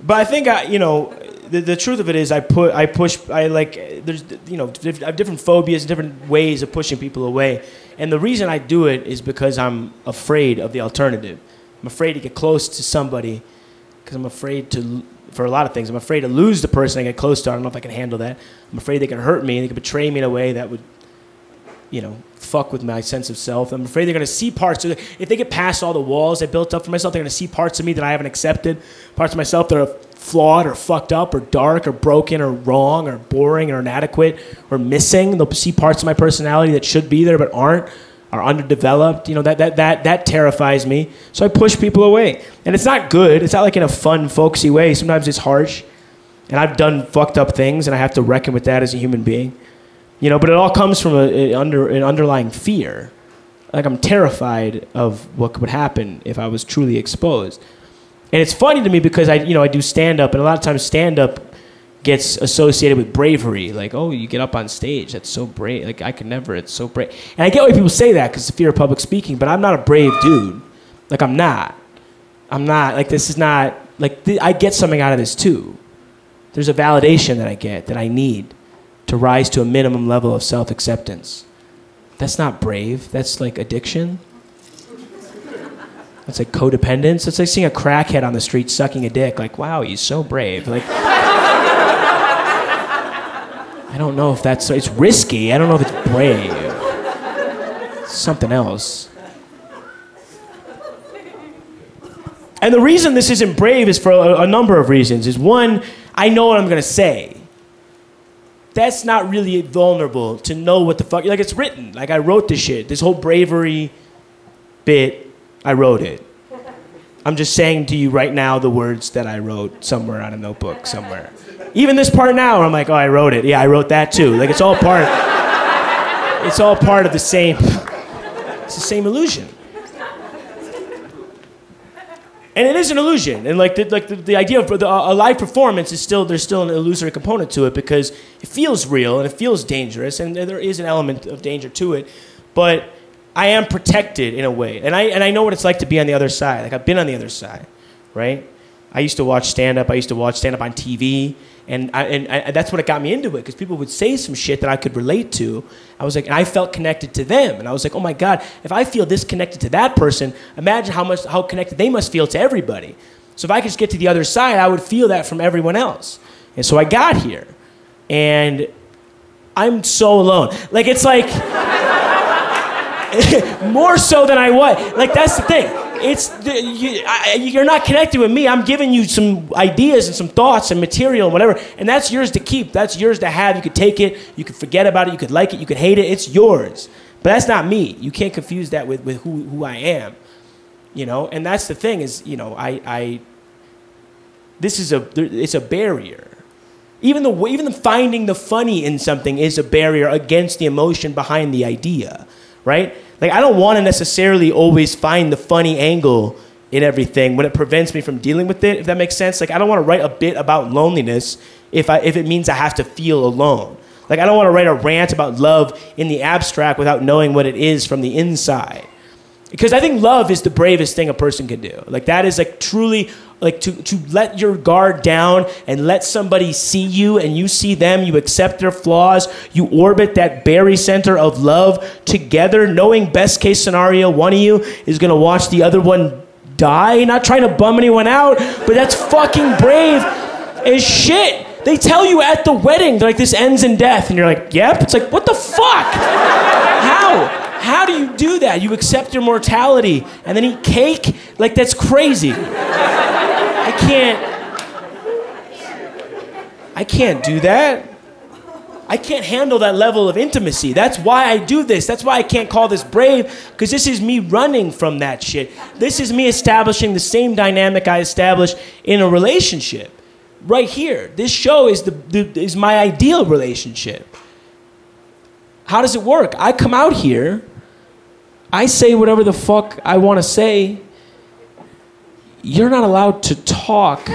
But I think I, you know, the, the truth of it is, I put, I push, I like, there's, you know, I have different phobias, different ways of pushing people away, and the reason I do it is because I'm afraid of the alternative. I'm afraid to get close to somebody because I'm afraid to, for a lot of things, I'm afraid to lose the person I get close to. I don't know if I can handle that. I'm afraid they can hurt me, they can betray me in a way that would, you know, fuck with my sense of self. I'm afraid they're gonna see parts of it. If they get past all the walls I built up for myself, they're gonna see parts of me that I haven't accepted, parts of myself that are flawed or fucked up or dark or broken or wrong or boring or inadequate or missing. They'll see parts of my personality that should be there but aren't are underdeveloped. You know, that, that, that, that terrifies me. So I push people away. And it's not good. It's not like in a fun, folksy way. Sometimes it's harsh. And I've done fucked up things and I have to reckon with that as a human being. You know, but it all comes from a, a under, an underlying fear. Like I'm terrified of what would happen if I was truly exposed. And it's funny to me because I, you know, I do stand up, and a lot of times stand up gets associated with bravery. Like, oh, you get up on stage, that's so brave. Like I could never. It's so brave. And I get why people say that because the fear of public speaking. But I'm not a brave dude. Like I'm not. I'm not. Like this is not. Like th- I get something out of this too. There's a validation that I get that I need to rise to a minimum level of self acceptance. That's not brave. That's like addiction. That's like codependence. It's like seeing a crackhead on the street sucking a dick. Like, wow, he's so brave. Like, I don't know if that's. It's risky. I don't know if it's brave. It's something else. And the reason this isn't brave is for a, a number of reasons. Is one, I know what I'm gonna say that's not really vulnerable to know what the fuck. Like it's written. Like I wrote this shit. This whole bravery bit, I wrote it. I'm just saying to you right now the words that I wrote somewhere on a notebook somewhere. Even this part now, I'm like, oh, I wrote it. Yeah, I wrote that too. Like it's all part. It's all part of the same. It's the same illusion. And it is an illusion, and like the, like the, the idea of the, a live performance is still there's still an illusory component to it because it feels real and it feels dangerous, and there is an element of danger to it. But I am protected in a way, and I and I know what it's like to be on the other side. Like I've been on the other side, right? I used to watch stand up. I used to watch stand up on TV, and I, and I, that's what it got me into it because people would say some shit that I could relate to. I was like, and I felt connected to them, and I was like, oh my god, if I feel disconnected to that person, imagine how much how connected they must feel to everybody. So if I could just get to the other side, I would feel that from everyone else. And so I got here, and I'm so alone. Like it's like more so than I was. Like that's the thing it's you, I, you're not connected with me. I'm giving you some ideas and some thoughts and material and whatever, and that's yours to keep. That's yours to have. You could take it, you could forget about it, you could like it, you could hate it. It's yours. But that's not me. You can't confuse that with, with who, who I am. You know, and that's the thing is, you know, I, I this is a it's a barrier. Even the even the finding the funny in something is a barrier against the emotion behind the idea, right? Like I don't want to necessarily always find the funny angle in everything when it prevents me from dealing with it, if that makes sense. Like I don't want to write a bit about loneliness if I if it means I have to feel alone. Like I don't want to write a rant about love in the abstract without knowing what it is from the inside. Because I think love is the bravest thing a person can do. Like that is like truly like to, to let your guard down and let somebody see you and you see them, you accept their flaws, you orbit that barycenter of love together, knowing best case scenario, one of you is gonna watch the other one die. Not trying to bum anyone out, but that's fucking brave as shit. They tell you at the wedding, they're like, this ends in death. And you're like, yep. It's like, what the fuck? How? How do you do that? You accept your mortality and then eat cake? Like, that's crazy. I can't. I can't do that. I can't handle that level of intimacy. That's why I do this. That's why I can't call this brave, because this is me running from that shit. This is me establishing the same dynamic I established in a relationship. Right here. This show is, the, the is my ideal relationship. How does it work? I come out here, I say whatever the fuck I want to say, you're not allowed to talk.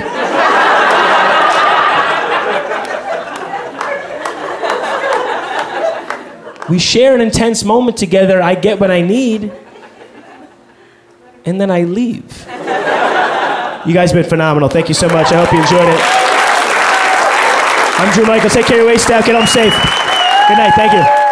we share an intense moment together. I get what I need. And then I leave. You guys have been phenomenal. Thank you so much. I hope you enjoyed it. I'm Drew Michael. Take care of your waist staff. Get home safe. Good night. Thank you.